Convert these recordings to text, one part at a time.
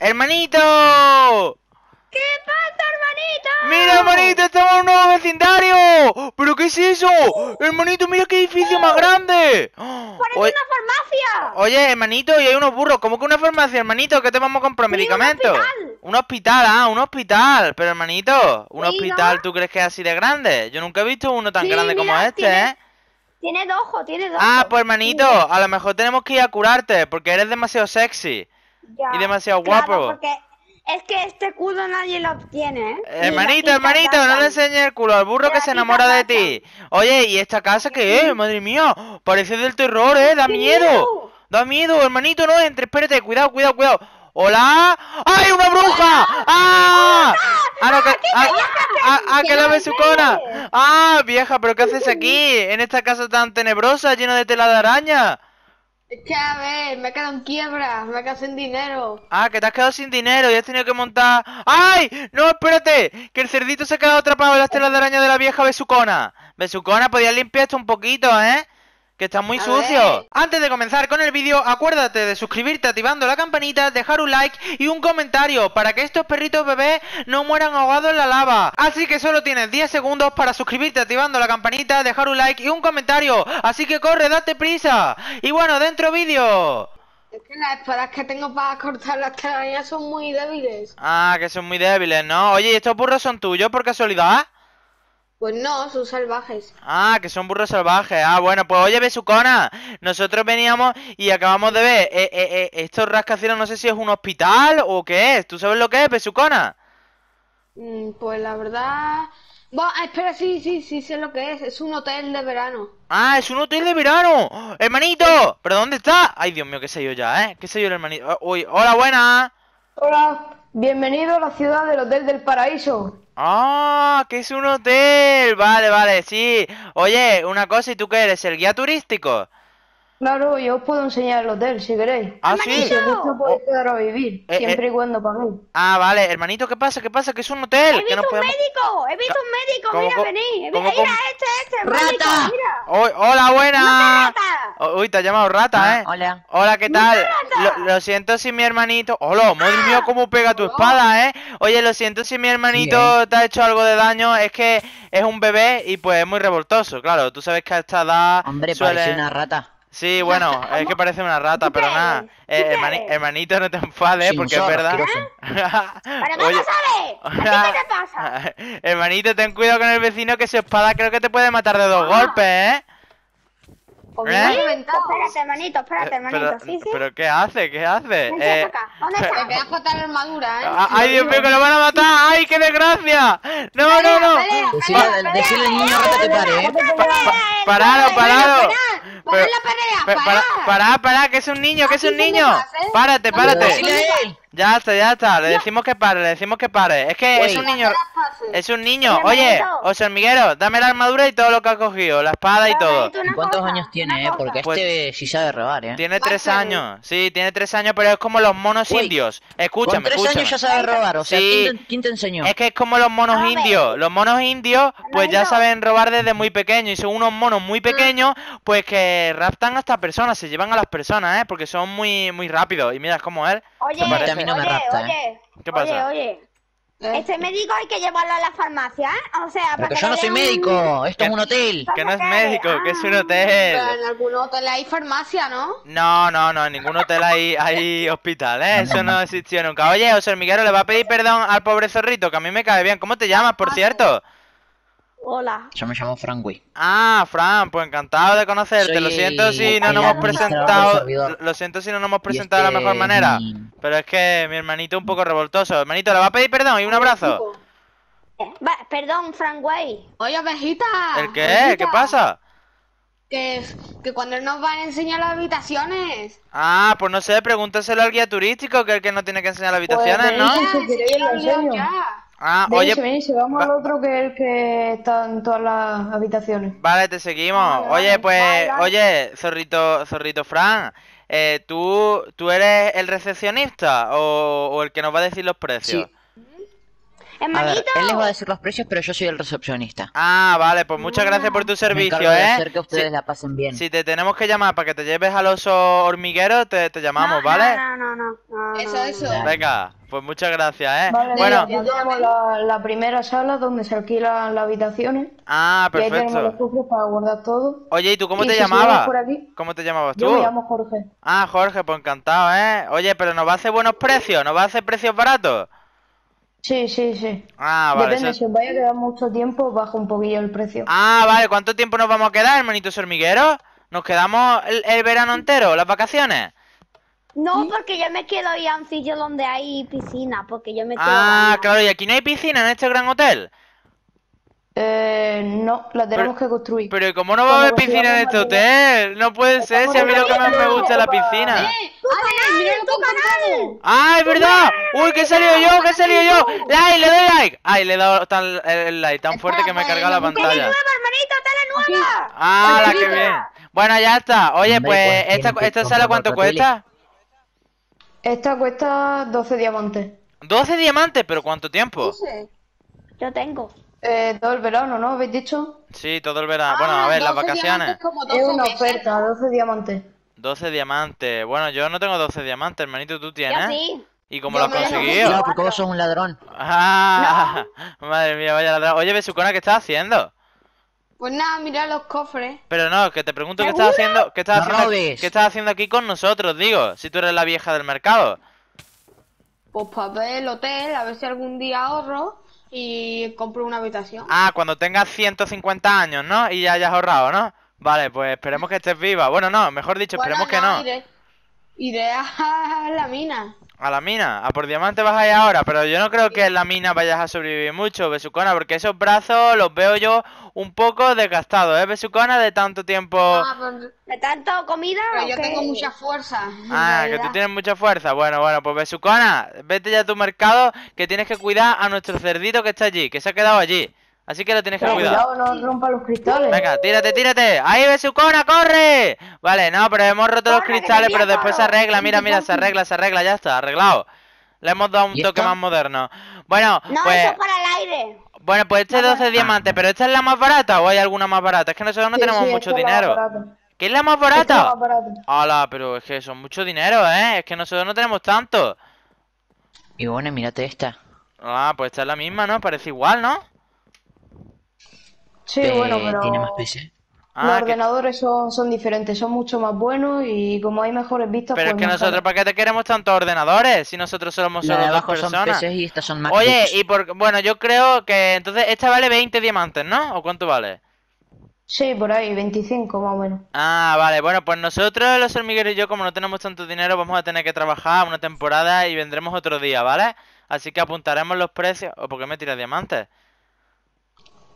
¡Hermanito! ¿Qué pasa, hermanito? ¡Mira, hermanito! ¡Estamos en un nuevo vecindario! ¿Pero qué es eso? ¡Hermanito, mira qué edificio más grande! Parece Oye, una farmacia. oye, hermanito, y hay unos burros. ¿Cómo que una farmacia, hermanito? ¿Qué te vamos a comprar? Sí, un ¿Medicamentos? hospital. Un hospital, ah, un hospital. Pero, hermanito, ¿un hospital tú crees que es así de grande? Yo nunca he visto uno tan Sí, grande como este, tiene- ¿eh? Tiene dos ojos, tiene dos Ah, pues hermanito, a lo mejor tenemos que ir a curarte porque eres demasiado sexy. Y demasiado Claro, guapo. porque es que este culo nadie lo tiene, ¿eh? Hermanito, pinta hermanito, no le enseñes el culo al burro que se enamora de ti. Oye, ¿y esta casa qué es? Madre mía, parece del terror, ¿eh? Da ¡Qué miedo. miedo! Da miedo, hermanito, no entre, espérate, cuidado, cuidado, cuidado. ¡Hola! ¡Ay, una bruja! ¡Ah! ¡Ah, no, que, ah, ah, ah, que la besucona! ¡Ah, vieja, pero qué haces aquí? En esta casa tan tenebrosa, llena de tela de araña. Ver, me he quedado en quiebra, me he quedado sin dinero. Ah, que te has quedado sin dinero y has tenido que montar. ¡Ay! No, espérate, que el cerdito se ha quedado atrapado en las telas de araña de la vieja besucona. Besucona, podías limpiar esto un poquito, ¿eh? Que está muy A sucio. ver. Antes de comenzar con el vídeo, acuérdate de suscribirte activando la campanita, dejar un like y un comentario para que estos perritos bebés no mueran ahogados en la lava. Así que solo tienes 10 segundos para suscribirte activando la campanita, dejar un like y un comentario. Así que corre, date prisa. Y bueno, dentro vídeo. Es que las espadas que tengo para cortar las telarañas son muy débiles. Ah, que son muy débiles, ¿no? Oye, ¿y estos burros son tuyos por casualidad? Pues no, son salvajes. Ah, que son burros salvajes. Ah, bueno, pues oye, Besucona, nosotros veníamos y acabamos de ver, eh, eh, eh, estos rascacielos no sé si es un hospital o qué es. ¿Tú sabes lo que es, Besucona? Mm, pues la verdad... Bueno, espera, sí, sí, sí sé lo que es. Es un hotel de verano. Ah, es un hotel de verano. ¡Hermanito! ¿Pero dónde está? Ay, Dios mío, qué sé yo ya, ¿eh? ¿Qué sé yo el hermanito? Uy, hola, buena. Hola, bienvenido a la ciudad del Hotel del Paraíso. Ah, que es un hotel. Vale, vale, sí. Oye, una cosa, ¿y tú qué eres? ¿El guía turístico? Claro, yo os puedo enseñar el hotel si queréis. Ah, sí. Si gusta podéis quedar a vivir, Eh, siempre eh. y cuando paguéis. Ah, vale, hermanito, ¿qué pasa? ¿Qué pasa? Que es un hotel. He que visto no un podemos... médico, he visto un médico, ¿Cómo, mira, cómo- vení. Cómo, Mira, este, este, médico, ¡Rata! mira. Uy, hola, buena. rata! Uy, te has llamado rata, Ah, ¿eh? hola. Hola, ¿qué tal? rata! Lo, lo siento si mi hermanito... Hola, madre mía, cómo pega tu espada, ¿eh? Oye, lo siento si mi hermanito te ha hecho algo de daño. Es que es un bebé y pues es muy revoltoso, claro. Tú sabes que a esta edad Hombre, suele... parece una rata. Sí, bueno, es que parece una rata, ¿Tú pero nada. Eh, hermanito, no te enfades, porque es verdad. asqueroso. ¿Pero cómo Oye, sabes? ¿A ti qué te pasa? Hermanito, ten cuidado con el vecino que su espada creo que te puede matar de dos Ah. golpes, ¿eh? Como ¿Eh? me Sí, reventado. Espérate, hermanito, espérate, Eh, hermanito. pero, Sí, sí. pero ¿qué hace? ¿Qué hace? Eh, para acá. ¿Dónde Te está? quedas fatal la armadura, ¿eh? ah, ¡Ay, Dios mío, que lo van a matar! ¡Ay, qué desgracia! ¡No, no, Pelea, no! pelea, Decirle, al niño rata que pare, ¿eh? ¡Parado, parado! pelea. ¡Para Pero- la pelea! Pe- ¡Para! para, para, para, que es un niño, que es un niño. ¿eh? Párate, párate. Decirle a él. Ya está, ya está. Le decimos que pare, le decimos que pare. Es que es Uy. un niño. Es un niño. Oye. José Hormiguero, dame la armadura y todo lo que ha cogido, la espada y todo. Una ¿Cuántos cosa, años tiene, eh? Porque Pues- este sí sabe robar, eh. Tiene tres años. Sí, tiene tres años, pero es como los monos Uy. indios. Con Escúchame, tres escúchame. años ya sabe robar, o sea, Sí. ¿quién, te, quién te enseñó? Es que es como los monos A indios. Los monos indios, pues ya saben robar desde muy pequeños. Y son unos monos muy pequeños, pues que raptan hasta personas, se llevan a las personas, ¿eh? Porque son muy, muy rápidos. Y mira cómo él. Oye. A mí no me oye, rapta, oye. ¿Qué pasa? Oye, oye. ¿Eh? Este médico hay que llevarlo a la farmacia, ¿eh? O sea, Pero para que que yo no soy un- médico, esto es un hotel. Que no es médico, que es un Ah. hotel. Pero en algún hotel hay farmacia, ¿no? No, no, no, en ningún hotel hay, hay hospital, ¿eh? Eso no existió nunca. Oye, José Hormiguero, le va a pedir perdón al pobre zorrito, que a mí me cae bien. ¿Cómo te llamas, por cierto? Hola. Yo me llamo Frank Ah, Fran, pues encantado de conocerte. Soy Lo siento si no nos hemos presentado. Lo siento si no nos hemos presentado de la mejor manera. mi- Pero es que mi hermanito es un poco revoltoso. Hermanito, ¿le va a pedir perdón y un abrazo? Va- perdón, Frank Way. Oye, abejita. ¿El qué? abejita, ¿Qué pasa? Que, que cuando nos van a enseñar las habitaciones. Ah, pues no sé, pregúntaselo al guía turístico, que es el que no tiene que enseñar las habitaciones, venid, ¿no? Ya. Ah, Venid, oye, venid, vamos va- al otro que es el que está en todas las habitaciones. Vale, te seguimos. Vale, Oye, vale, pues, vale, vale. oye, zorrito, zorrito Fran, eh, ¿tú, ¿tú eres el recepcionista o, o el que nos va a decir los precios? Sí. A ver, Hermanito. él les va a decir los precios, pero yo soy el recepcionista. Ah, vale, pues muchas gracias por tu Me servicio, de ¿eh? hacer que ustedes Si- la pasen bien. Si te tenemos que llamar para que te lleves al oso hormiguero, te, te llamamos, ¿vale? No, no, no, no. no, Eso, no. eso. Venga, pues muchas gracias, ¿eh? Vale, bueno, aquí tenemos la, la primera sala donde se alquilan las habitaciones. ah, Y ahí tenemos los perfecto. cofres para guardar todo. Oye, ¿y tú cómo Y te si llamabas? por aquí, ¿Cómo te llamabas Yo tú? me llamo Jorge. Ah, Jorge, pues encantado, ¿eh? Oye, pero ¿nos va a hacer buenos precios? ¿Nos va a hacer precios baratos? Sí, sí, sí. Ah, vale. Depende, si os vais a quedar mucho tiempo, baja un poquillo el precio. Ah, vale. ¿Cuánto tiempo nos vamos a quedar, hermanitos hormigueros? ¿Nos quedamos el, el verano entero, las vacaciones? No, porque yo me quiero ir a un sitio donde hay piscina, porque yo me quiero Ah, claro, y aquí no hay piscina en este gran hotel. Eh, no, la tenemos que construir. Pero ¿y cómo no va a haber piscina en este hotel? No puede ser, si a mí lo que más me gusta es la piscina. ¡Ale, mira lo que encontramos! ¡Ah, es verdad! ¡Uy, que he salido yo, que he salido yo! ¡Like, le doy like! ¡Ay, le he dado tan, el, el like tan fuerte que me he cargado la pantalla! hermanito, tele nueva! ¡Ah, la que bien! Bueno, ya está. Oye, pues, pues, ¿esta, esta sala cuánto tele. cuesta? Esta cuesta 12 diamantes. 12 diamantes, pero ¿cuánto tiempo? Yo tengo. Eh, todo el verano, ¿no? ¿Habéis dicho? Sí, todo el verano. Bueno, a ver, las 12 vacaciones. como Es 12 una meses, oferta, ¿no? 12 diamantes. 12 diamantes. Bueno, yo no tengo 12 diamantes, hermanito, tú tienes. sí. ¿Y cómo Yo lo has conseguido? Claro, porque vos sos un ladrón. Ah, madre mía, vaya ladrón. Oye, Besucona, ¿qué estás haciendo? Pues nada, mira los cofres. Pero no, que te pregunto qué estás haciendo, qué estás No haciendo, robes. qué estás haciendo aquí con nosotros, digo, si tú eres la vieja del mercado. Pues para ver el hotel, a ver si algún día ahorro y compro una habitación. Ah, cuando tengas 150 años, ¿no? Y ya hayas ahorrado, ¿no? Vale, pues esperemos que estés viva. Bueno, no, mejor dicho, Bueno, esperemos que no. Iré, iré a la mina. A la mina, a por diamante vas a ir ahora, pero yo no creo que en la mina vayas a sobrevivir mucho, Besucona, porque esos brazos los veo yo un poco desgastados, ¿eh, Besucona? De tanto tiempo... Ah, pues, ¿De tanto comida pero yo tengo mucha fuerza. Ah, que tú tienes mucha fuerza. Bueno, bueno, pues Besucona, vete ya a tu mercado, que tienes que cuidar a nuestro cerdito que está allí, que se ha quedado allí. Así que lo tienes que Pero cuidar. cuidado, no rompa los cristales. Venga, tírate, tírate. Ahí, Besucona, corre. Vale, no, pero hemos roto los cristales, pero después se arregla. Mira, mira, se arregla, se arregla, ya está, arreglado. Le hemos dado un ¿Y toque más moderno. Bueno, No, pues... eso es para el aire. Bueno, pues este es 12 diamantes, pero ¿esta es la más barata o hay alguna más barata? Es que nosotros no Sí, tenemos sí, mucho dinero. ¿Qué es la más barata. Hola, pero es que son mucho dinero, ¿eh? Es que nosotros no tenemos tanto. Y bueno, mírate esta. Ah, pues esta es la misma, ¿no? Parece igual, ¿no? Sí, bueno, pero Tiene más PC. Ah, los que- ordenadores son, son diferentes, son mucho más buenos y como hay mejores vistas, Pero es pues que más nosotros. ¿para qué te queremos tantos ordenadores? Si nosotros somos solo de dos son personas. PCs y estas son MacBooks. Oye, y por... Bueno, yo creo que entonces esta vale 20 diamantes, ¿no? ¿O cuánto vale? Sí, por ahí, 25 más o menos. Ah, vale, bueno, pues nosotros, los hormigueros y yo, como no tenemos tanto dinero, vamos a tener que trabajar una temporada y vendremos otro día, ¿vale? Así que apuntaremos los precios. ¿O por qué me tiras diamantes?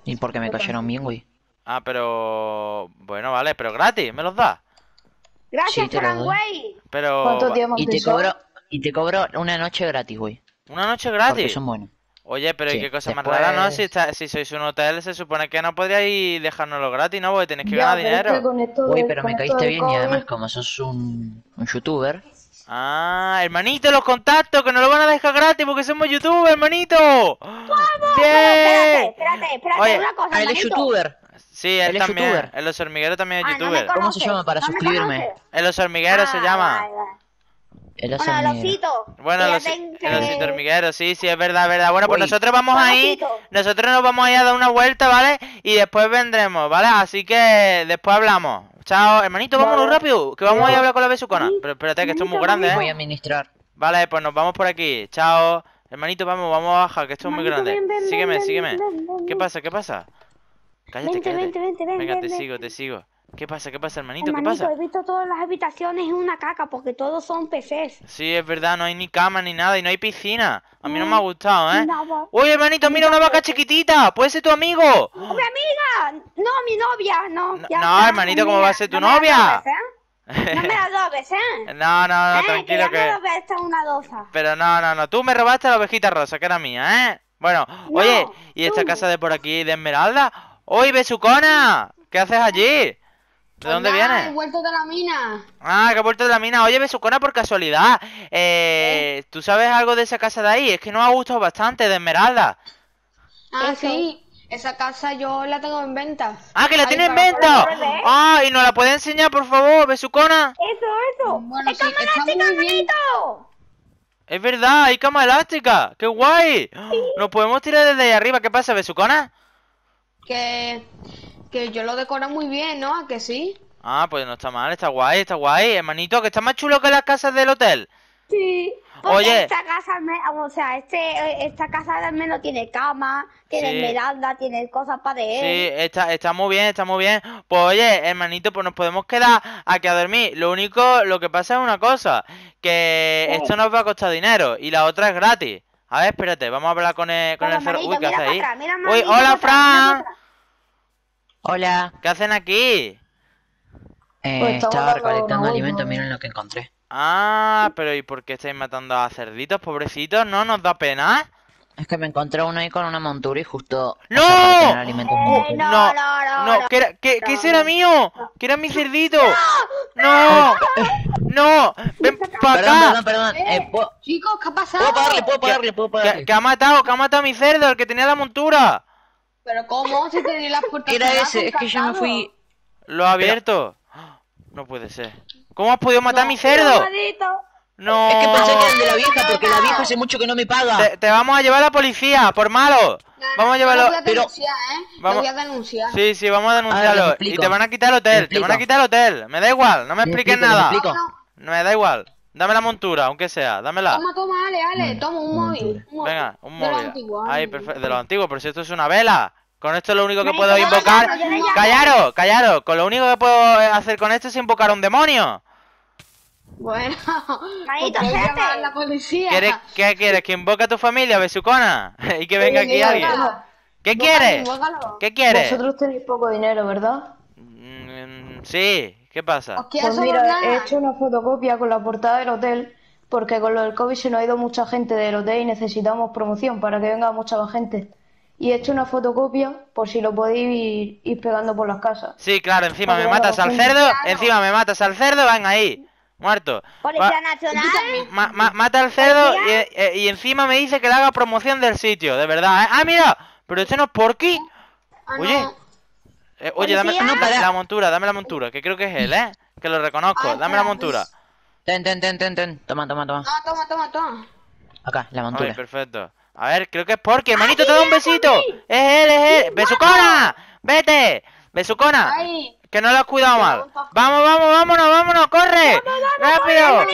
Y porque me cayeron bien, güey. Ah, pero... Bueno, vale, pero gratis, ¿me los das? Gracias, Sí. Way. Pero... ¿Cuántos va- diamantes Y te son? cobro, y te cobro una noche gratis, güey. Una noche Porque gratis. son buenos. Oye, pero ¿y qué cosa más rara, no? Si, está- si sois un hotel, se supone que no podríais dejárnoslo gratis, ¿no? Porque tenéis que Ya, ganar pero es que dinero. Uy, pero me caíste bien y además como sos un, un youtuber, Ah, hermanito, los contactos, que nos lo van a dejar gratis porque somos youtubers, hermanito. Espérate, ¡Bien! espérate, espérate, Oye, una cosa, Ah, él es hermanito. youtuber. Sí, él, Él es también. youtuber. En los hormigueros también es Ah, no me youtuber. ¿Cómo se llama para no me suscribirme? conoces. En los hormigueros se Ah, llama. vale, vale. Él Bueno, el el osito. Bueno, los, los que- hormigueros, sí, sí, es verdad, es verdad. Bueno, pues Uy. nosotros vamos Bueno, ahí, osito. nosotros nos vamos a ir a dar una vuelta, ¿vale? Y después vendremos, ¿vale? Así que después hablamos. Chao, hermanito, vámonos Vale. rápido, que vamos a ir a hablar con la besucona. Pero espérate, que esto es muy grande, Voy a ¿eh? administrar. Vale, pues nos vamos por aquí. Chao. Hermanito, vamos, vamos a bajar, que esto es muy grande. ven, ven, Sígueme, ven, sígueme. ¿Qué pasa? ¿Qué pasa? Cállate, Vente, cállate. vente, vente, ven, Venga, ven, te sigo, te sigo. ¿Qué pasa? ¿Qué pasa, hermanito? ¿Qué Hermanito, pasa? he visto todas las habitaciones en una caca porque todos son PCs. Sí, es verdad, no hay ni cama ni nada y no hay piscina. A mí no me ha gustado, ¿eh? Nada. Oye, hermanito, mira una vaca chiquitita. Puede ser tu amigo. ¡Hombre, amiga! No, mi novia, no. No, ya no, hermanito, ¿cómo va a ser tu no me la novia? ¿eh? No me la dobes, ¿eh? No, no, no, Eh, tranquilo que. que... me esta es una dosa. Pero no, no, no. Tú me robaste la ovejita rosa, que era mía, ¿eh? Bueno, No, oye, ¿y esta tú. casa de por aquí de Esmeralda? ¡Oye, Besucona! ¿Qué haces allí? ¿De dónde nada, vienes? He vuelto de la mina. Ah, que ha vuelto de la mina. Oye, Besucona, por casualidad. Eh, ¿Tú sabes algo de esa casa de ahí? Es que nos ha gustado bastante, de Esmeralda. Ah, Eso. sí. Esa casa yo la tengo en venta. Ah, que la Ahí tiene en venta. Ah, y nos la puede enseñar, por favor, Besucona. Eso, eso. Bueno, ¡Es sí, cama elástica, manito! Es verdad, hay cama elástica. ¡Qué guay! Nos podemos tirar desde ahí arriba. ¿Qué pasa, Besucona? Que, que yo lo decoro muy bien, ¿no? ¿A que sí? Ah, pues no está mal, está guay, está guay, hermanito, que está más chulo que las casas del hotel. Sí. Porque Oye. Esta casa, al me- o sea, este, esta casa al menos tiene cama, tiene Sí. esmeralda, tiene cosas para Sí, leer. está, está muy bien, está muy bien. Pues oye, hermanito, pues nos podemos quedar aquí a dormir. Lo único, lo que pasa es una cosa, que ¿Qué? esto nos va a costar dinero y la otra es gratis. A ver, espérate, vamos a hablar con el, con el Uy, ¿qué hace ahí? atrás, mira, Uy, hola, Fran. Hola. ¿Qué hacen aquí? Eh, Pues estaba recolectando una alimento, vuelta. miren lo que encontré. Ah, pero ¿y por qué estáis matando a cerditos, pobrecitos? ¿No nos da pena? Es que me encontré uno ahí con una montura y justo... ¡No! o sea, para tener alimento muy Eh, no, No, no, no, No, no. que era, que, que no, era no. mío, que era mi cerdito. No, no, ven para Perdón, acá. perdón, perdón. Eh, ¿puedo, Chicos, ¿qué ha pasado? puedo pagarle, puedo pagarle, puedo Que, pagarle. que ha matado, que ha matado a mi cerdo, el que tenía la montura. Pero ¿cómo? Si tenéis las puertas Era cerradas, ese, es que yo me fui... Lo ha abierto. No puede ser. ¿Cómo has podido matar a mi No, cerdo? No. Es que pensé que era el de la vieja, porque la vieja hace mucho que no me paga. Te, te vamos a llevar a la policía, por malo. Vamos a llevarlo. voy a pero- denunciar, ¿eh? Vamos- voy a denunciar. Sí, sí, vamos a denunciarlo. Y te van a quitar el Te hotel. Te van a quitar el hotel. Me da igual, no me expliques explico, nada. explico. No me da igual. Dame la montura, aunque sea, dámela. Toma, toma, Ale, Ale, toma un móvil. un móvil. Venga, un De lo móvil. antiguo, Ahí, Ale. perfecto. De lo antiguo, pero si esto es una vela. Con esto lo único que puedo invocar. Callaros, callaros. Con lo único que puedo eh, hacer con esto es invocar a un demonio. Bueno, pues llamar a la policía. ¿Quieres, ¿Qué quieres? ¿Que invoque a tu familia, besucona? y que venga aquí alguien. ¿Qué quieres? ¿Qué quieres? Vosotros tenéis poco dinero, ¿verdad? Mm, sí, ¿qué pasa? Pues mira, he hecho una fotocopia con la portada del hotel porque con lo del COVID se nos ha ido mucha gente del hotel y necesitamos promoción para que venga mucha más gente. Y he hecho una fotocopia por si lo podéis ir, ir pegando por las casas. Sí, claro, encima me matas al cerdo, claro. encima me matas al cerdo, van ahí, muerto. Policía Nacional. ma- ma- mata al cerdo y, eh, y encima me dice que le haga promoción del sitio, de verdad. ¿eh? Ah, mira, pero este no es Porky. Ah, Oye, no. Eh, oye, dame Policía. No, para. la montura, dame la montura, que creo que es él, ¿eh? Que lo reconozco, Ah, dame la montura. Ten, ten, ten, ten, ten. Toma, toma, toma. No, toma, toma, toma. Acá, la montura. perfecto. A ver, creo que es Porky, hermanito, te da un besito. Es él, es él. ¡Besucona! ¡Vete! ¡Besucona! Ay, Que no lo has cuidado mal. Vamos. Vamos, vamos, vámonos, vámonos, corre. Rápido.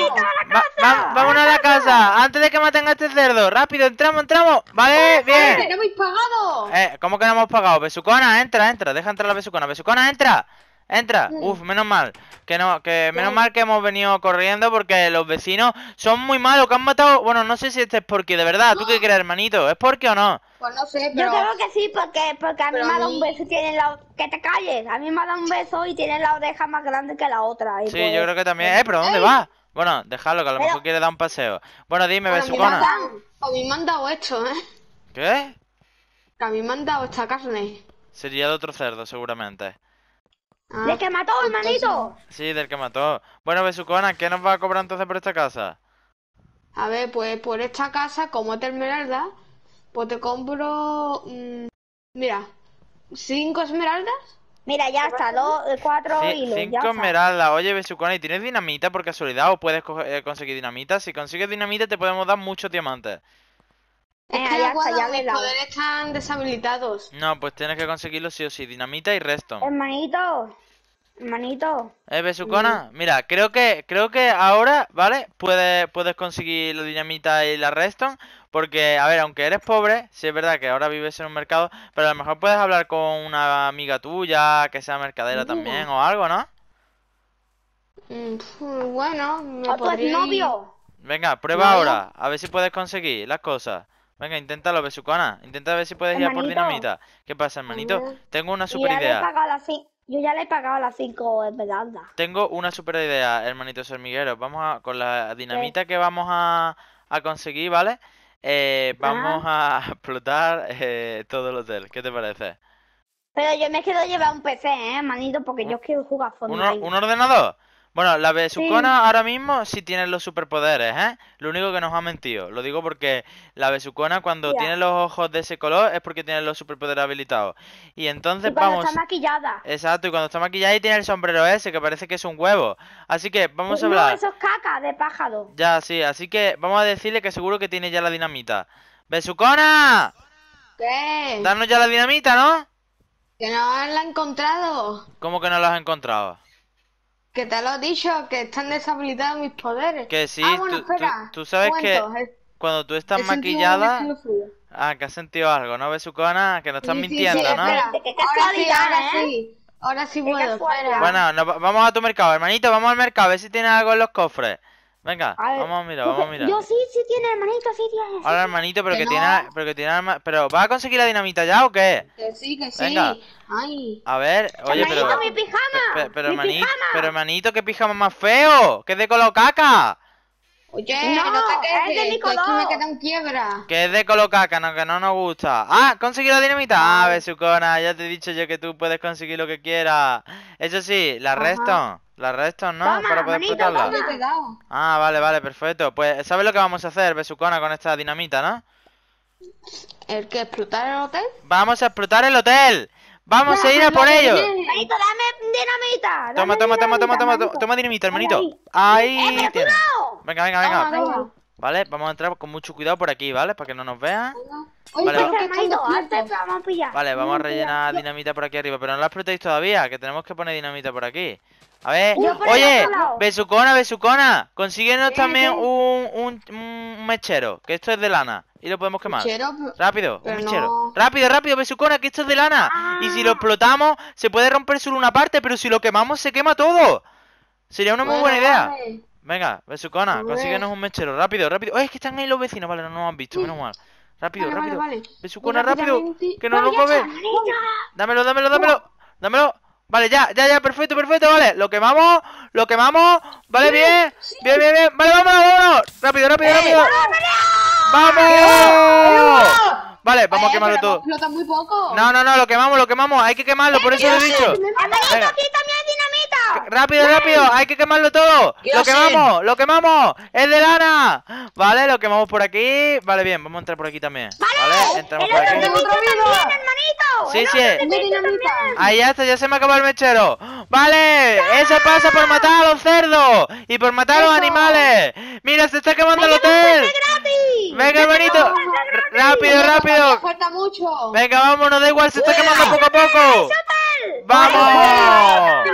Va- va- vámonos a la casa. Antes de que maten a este cerdo. Rápido, entramos, entramos. Vale, ¡Ay, bien. no pagado! Eh, ¿cómo que no hemos pagado? Besucona, entra, entra. Deja entrar la besucona. Besucona, entra. Entra. Uf, menos mal. Que no, que menos mal que hemos venido corriendo porque los vecinos son muy malos. Que han matado. Bueno, no sé si este es Porky, de verdad. ¿Tú qué crees, hermanito? ¿Es Porky o no? Pues no sé, Yo pero... creo que sí, porque, porque a mí Pero me ha dado un beso y tiene la... Que te calles. A mí me ha dado un beso y tiene la oreja más grande que la otra. y Sí, pues- yo creo que también. Eh, pero ¿dónde va? Bueno, déjalo, que a lo Pero- mejor quiere dar un paseo. Bueno, dime, Bueno, a mí me besucona. han dado- a mí me han dado esto, ¿eh? ¿Qué? Que a mí me han dado esta carne. Sería de otro cerdo, seguramente. Ah, ¿De que mató, hermanito? Sí, del que mató. Bueno, Besucona, ¿qué nos va a cobrar entonces por esta casa? A ver, pues por esta casa, como es de esmeralda, pues te compro... mm, mira, cinco esmeraldas. Mira, ya está, dos, eh, cuatro Sí, hilos, cinco esmeraldas. Oye, Besucona, ¿y tienes dinamita por casualidad o puedes eh, conseguir dinamita? Si consigues dinamita te podemos dar muchos diamantes. Es que ya está, ya mis poderes están deshabilitados. No, pues tienes que conseguirlo sí o sí. Dinamita y redstone. Hermanito, hermanito. Eh, Besucona, mira, creo que creo que ahora, ¿vale? Puedes, puedes conseguir la dinamita y la redstone. Porque, a ver, aunque eres pobre, sí es verdad que ahora vives en un mercado, pero a lo mejor puedes hablar con una amiga tuya que sea mercadera también o algo, ¿no? Mm, bueno, me ¿O tu podría... novio? Venga, prueba No. ahora, a ver si puedes conseguir las cosas. Venga, inténtalo, Besucona. Intenta ver si puedes ir a por dinamita. ¿Qué pasa, hermanito? Tengo una super idea. Yo ya le he pagado las cinco esmeraldas. Tengo una super idea, hermanitos hormigueros. Vamos a, con la dinamita que vamos a, a conseguir, ¿vale? Eh, vamos a explotar eh, todo el hotel. ¿Qué te parece? Pero yo me quiero llevar un PC, ¿eh, manito? Porque yo quiero jugar ¿Un, Fortnite. or- un ordenador? Bueno, la besucona ahora mismo sí tiene los superpoderes, ¿eh? Lo único que nos ha mentido. Lo digo porque la besucona cuando tiene los ojos de ese color es porque tiene los superpoderes habilitados. Y entonces Y cuando vamos... está maquillada. Exacto, y cuando está maquillada y tiene el sombrero ese que parece que es un huevo. Así que vamos a no, hablar. eso es caca de pájaro. Ya, sí, así que vamos a decirle que seguro que tiene ya la dinamita. ¡Besucona! ¿Qué? Danos ya la dinamita, ¿no? Que no la he encontrado. ¿Cómo que no la has encontrado? Que te lo he dicho, que están deshabilitados mis poderes. Que sí, ah, bueno, tú- espera. tú sabes que- Cuando tú estás maquillada... Ah, que has sentido algo, ¿no, Besucona? Que no estás Sí, mintiendo, sí, ¿no? espera. Qué- qué Ahora sí, ahora ¿eh? sí. Ahora sí puedo. Bueno, nos va- vamos a tu mercado, hermanito, vamos al mercado, a ver si tiene algo en los cofres. Venga, A ver, vamos a mirar, vamos a mirar. Yo sí, sí tiene, hermanito, sí tiene. Hola, hermanito, pero Que que no. tiene, pero que tiene arma- pero ¿vas a conseguir la dinamita ya o qué? Que sí, que sí. Venga. Ay. A ver, oye, pero Hermanito, mi pijama. pe- pe- pero mi hermanito, pijama. pero hermanito, qué pijama más feo, que es de color caca. Oye, No, no, te es quejes, de mi es que color. me quedan quiebra. Que es de color caca, no, que no nos gusta. Ah, conseguí la dinamita. Ah, besucona, ya te he dicho yo que tú puedes conseguir lo que quieras. Eso sí, la resto, la resto, ¿no? Toma, Para poder hermanito, explotarla. Ah, vale, vale, perfecto. Pues, ¿sabes lo que vamos a hacer, Besucona, con esta dinamita, no? ¿El que explotar el hotel? Vamos a explotar el hotel. Vamos a ir a por ellos. Hermanito, dame dinamita. Toma, dame toma, toma, toma, toma, toma dinamita, hermanito. Ahí, Eh. Venga, venga, Toma, venga. Vale, vamos a entrar con mucho cuidado por aquí, ¿vale? Para que no nos vean. Oye, Vale, va- despiertos. vamos a pillar. Vale, vamos a rellenar dinamita por aquí arriba, pero no la explotéis todavía, que tenemos que poner dinamita por aquí. A ver, oye, besucona, besucona, consíguenos ¿Qué, también un, un, un mechero, que esto es de lana, y lo podemos quemar. Rápido, un mechero. no. Rápido, rápido, besucona, que esto es de lana. Y si lo explotamos, se puede romper solo una parte, pero si lo quemamos, se quema todo. Sería una muy buena idea. vale. Venga, besucona, consíguenos un mechero, rápido, rápido. ¡Ay, es que están ahí los vecinos! Vale, no nos han visto, menos mal. Rápido, Vale, vale, rápido. vale. Besucona, Mira, rápido, que no va a ver. Dámelo, dámelo, dámelo. Dámelo. Vale, ya, ya, ya, perfecto, perfecto, vale. Lo quemamos, lo quemamos. Vale, bien. Bien, bien, bien. Vale, vámonos, vámonos. Rápido, rápido, rápido. ¡Vamos! Vale, vamos a Eh, quemarlo todo. Muy poco. No, no, no, lo quemamos, lo quemamos. Hay que quemarlo, por eso lo he dicho. Hermanito, Venga. aquí también hay dinamita. Rápido, rápido, hay que quemarlo todo. ¿Qué Lo hacen? quemamos, lo quemamos. Es de lana. Vale, lo quemamos por aquí. Vale, bien, vamos a entrar por aquí también. Vale, entramos El por aquí. también. Sí, El sí. Ahí ya está, ya se me acabó el mechero. Vale, eso pasa por matar a los cerdos y por matar a los animales. Mira, se está quemando el hotel. gratis. Venga, hermanito. Rápido, rápido. falta mucho. Venga, vámonos, da igual, se está quemando poco a poco. ¡Vamos!